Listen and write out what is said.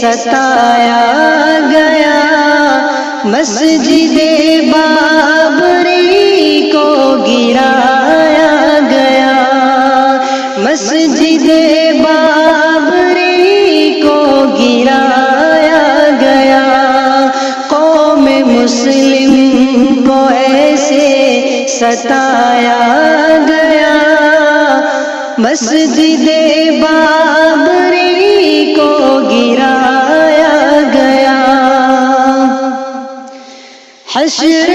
ستایا گیا۔ مسجد بابری کو گرایا گیا۔ مسجد بابری کو گرایا گیا۔ قوم مسلم کو ایسے ستایا گیا۔ مسجد بابری گرایا گیا حشر